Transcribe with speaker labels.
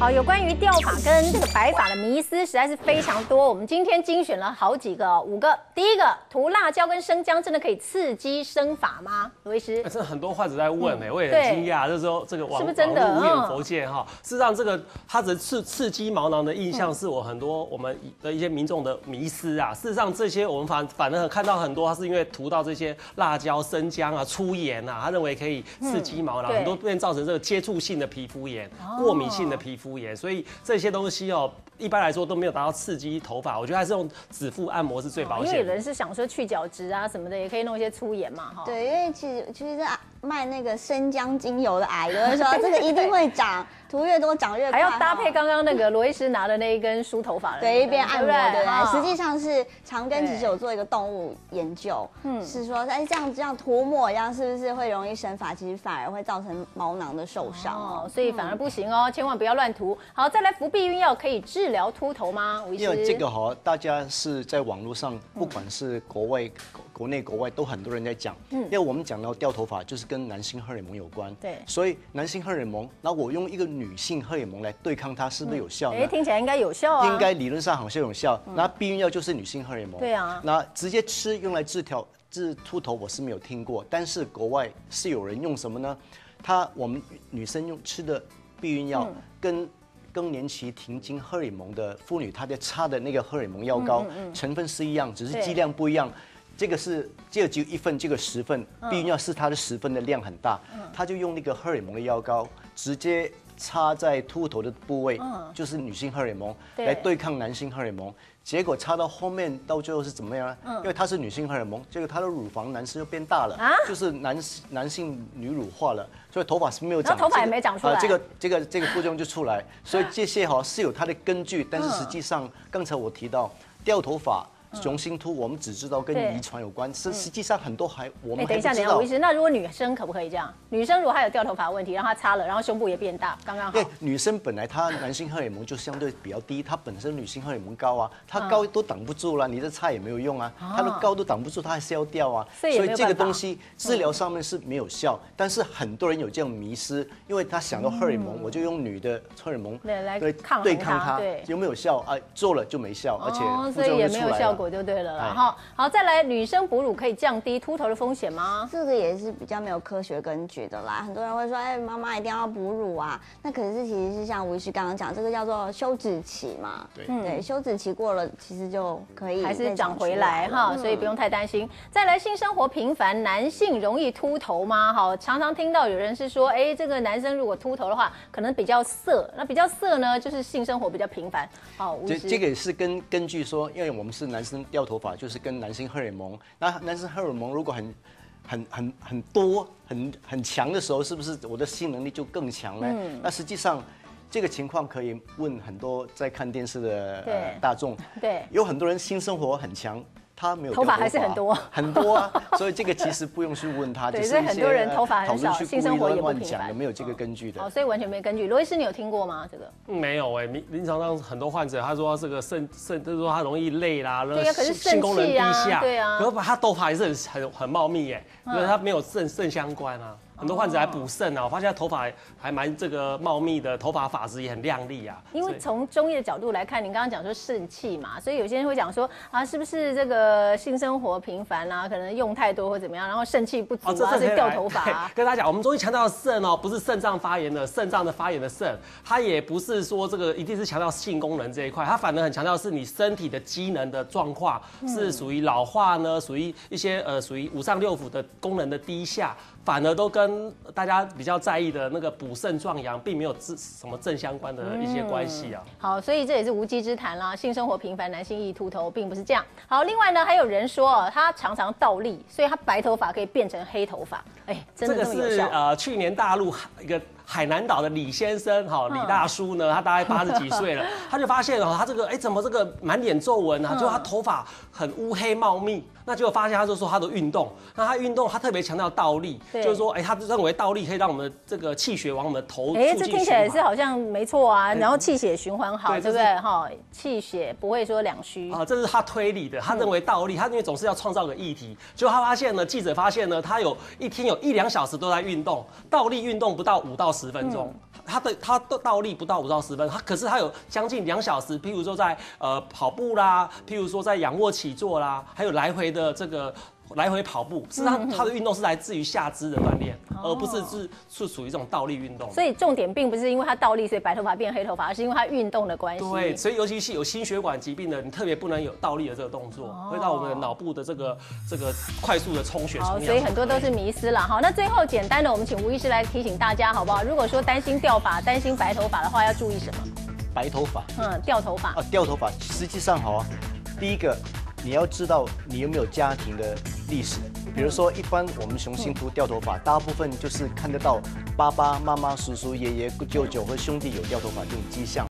Speaker 1: 好，有关于掉发跟这个白发的迷思实在是非常多。我们今天精选了好几个，五个。第一个，涂辣椒跟生姜真的可以刺激生发吗？罗医师，
Speaker 2: 真的很多患者在问哎，我也很惊讶，就是说这个网
Speaker 1: 是不是真的
Speaker 2: 无眼佛界哈？事实上，这个它的刺刺激毛囊的印象是我很多我们的一些民众的迷思啊。事实上，这些我们反反正看到很多，它是因为涂到这些辣椒、生姜啊、粗盐啊，他认为可以刺激毛囊，很多变造成这个接触性的皮肤炎、过敏性的皮肤。敷衍，所以这些东西哦，一般来说都没有达到刺激头发。我觉得还是用指腹按摩是最保险。
Speaker 1: 因为有人是想说去角质啊什么的，也可以弄一些粗盐嘛，哈。
Speaker 3: 对，因为其实其实卖那个生姜精油的矮，有人说这个一定会长。涂越多长越快，
Speaker 1: 还要搭配刚刚那个罗医师拿的那一根梳头发的，
Speaker 3: 对，一边按摩对对？实际上是长根其实有做一个动物研究，嗯，是说哎这样这样涂抹一样是不是会容易生发？其实反而会造成毛囊的受伤哦，
Speaker 1: 所以反而不行哦，千万不要乱涂。好，再来服避孕药可以治疗秃头吗？
Speaker 4: 因为这个哈，大家是在网络上，不管是国外。国内国外都很多人在讲，嗯，因为我们讲到掉头发就是跟男性荷尔蒙有关，
Speaker 1: 对，
Speaker 4: 所以男性荷尔蒙，那我用一个女性荷尔蒙来对抗它，是不是有效？
Speaker 1: 哎，听起来应该有效啊，
Speaker 4: 应该理论上好像有效。那避孕药就是女性荷尔蒙，
Speaker 1: 对啊，
Speaker 4: 那直接吃用来治条治秃头，我是没有听过，但是国外是有人用什么呢？他我们女生用吃的避孕药跟更年期停经荷尔蒙的妇女，她在擦的那个荷尔蒙药膏成分是一样，只是剂量不一样。这个是这个就一份，这个十份，避孕药是它的十份的量很大，他就用那个荷尔蒙的药膏直接插在秃头的部位，就是女性荷尔蒙来对抗男性荷尔蒙，结果插到后面到最后是怎么样呢？因为它是女性荷尔蒙，结果它的乳房男生又变大了，就是男男性女乳化了，所以头发是没有长，
Speaker 1: 头发也没长出来，
Speaker 4: 这个这个这个副作用就出来，所以这些哈是有它的根据，但是实际上刚才我提到掉头发。雄性秃，我们只知道跟遗传有关，实实际上很多还我们
Speaker 1: 等一下，等一下，吴医师，那如果女生可不可以这样？女生如果她有掉头发问题，让她擦了，然后胸部也变大，刚刚好。
Speaker 4: 对，女生本来她男性荷尔蒙就相对比较低，她本身女性荷尔蒙高啊，她高都挡不住了，你这擦也没有用啊，她的高都挡不住，她还是要掉啊。
Speaker 1: 所以
Speaker 4: 这个东西治疗上面是没有效，但是很多人有这样迷失，因为他想到荷尔蒙，我就用女的荷尔蒙
Speaker 1: 来对抗它，
Speaker 4: 有没有效？啊？做了就没效，而且
Speaker 1: 所以也没有效果就对了啦。哈，好，再来，女生哺乳可以降低秃头的风险吗？
Speaker 3: 这个也是比较没有科学根据的啦。很多人会说，哎，妈妈一定要哺乳啊。那可是其实是像吴医师刚刚讲，这个叫做休止期嘛。
Speaker 4: 对，
Speaker 3: 对，休止期过了，其实就可以
Speaker 1: 还是长回来哈，所以不用太担心。再来，性生活频繁，男性容易秃头吗？哈，常常听到有人是说，哎，这个男生如果秃头的话，可能比较色。那比较色呢，就是性生活比较频繁。好，
Speaker 4: 这这个也是根根据说，因为我们是男生掉头发就。是跟男性荷尔蒙，那男生荷尔蒙如果很、很、很、很多、很、很强的时候，是不是我的性能力就更强呢？那实际上，这个情况可以问很多在看电视的大众，
Speaker 1: 对，
Speaker 4: 有很多人性生活很强。他没有
Speaker 1: 头发还是很多
Speaker 4: 很多啊，所以这个其实不用去问他，
Speaker 1: 对，所以很多人头发很少，性生活也不频繁，
Speaker 4: 没有这个根据的。
Speaker 1: 哦，所以完全没根据。罗医师，你有听过吗？这个
Speaker 2: 没有哎，临临床上很多患者他说这个肾肾，就是说他容易累啦，
Speaker 1: 对呀，可是肾气啊，对啊，
Speaker 2: 可是他头发还是很很很茂密哎，因为他没有肾肾相关啊。很多患者还补肾啊，我发现他头发还蛮这个茂密的，头发发质也很亮丽啊。
Speaker 1: 因为从中医的角度来看，您刚刚讲说肾气嘛，所以有些人会讲说啊，是不是这个性生活频繁啊，可能用太多或怎么样，然后肾气不足啊，所以掉头发。
Speaker 2: 跟大家讲，我们中医强调肾哦，不是肾脏发炎的肾脏的发炎的肾，它也不是说这个一定是强调性功能这一块，它反而很强调是你身体的机能的状况是属于老化呢，属于一些呃属于五脏六腑的功能的低下。反而都跟大家比较在意的那个补肾壮阳，并没有正什么正相关的一些关系啊。
Speaker 1: 好，所以这也是无稽之谈啦。性生活频繁，男性易秃头，并不是这样。好，另外呢，还有人说他常常倒立，所以他白头发可以变成黑头发。哎，真的这个是？
Speaker 2: 呃，去年大陆一个。海南岛的李先生，哈，李大叔呢，他大概八十几岁了，他就发现哦，他这个，哎，怎么这个满脸皱纹啊？就他头发很乌黑茂密，那结果发现他就说他的运动，那他运动他特别强调倒立，就是说，哎，他认为倒立可以让我们的这个气血往我们的头，哎，
Speaker 1: 这听起来是好像没错啊，然后气血循环好，对不对？哈，气血不会说两虚
Speaker 2: 啊，这是他推理的，他认为倒立，他因为总是要创造个议题，结果他发现呢，记者发现呢，他有一天有一两小时都在运动，倒立运动不到五到。十分钟。他的他的倒立不到五到十分，他可是他有将近两小时。譬如说在呃跑步啦，譬如说在仰卧起坐啦，还有来回的这个来回跑步，是它它的运动是来自于下肢的锻炼，而不是是是属于这种倒立运动。
Speaker 1: 所以重点并不是因为它倒立所以白头发变黑头发，而是因为它运动的关系。
Speaker 2: 对，所以尤其是有心血管疾病的，你特别不能有倒立的这个动作，会让我们的脑部的这个这个快速的充血。
Speaker 1: 好，所以很多都是迷失了。好，那最后简单的，我们请吴医师来提醒大家好不好？如果说担心掉发、担心白头发的话，要注意什么？
Speaker 4: 白头发，
Speaker 1: 嗯，掉头发。
Speaker 4: 啊，掉头发，实际上好啊，第一个你要知道你有没有家庭的历史。比如说，一般我们雄性秃掉头发，大部分就是看得到爸爸妈妈、叔叔、爷爷、舅舅和兄弟有掉头发这种迹象。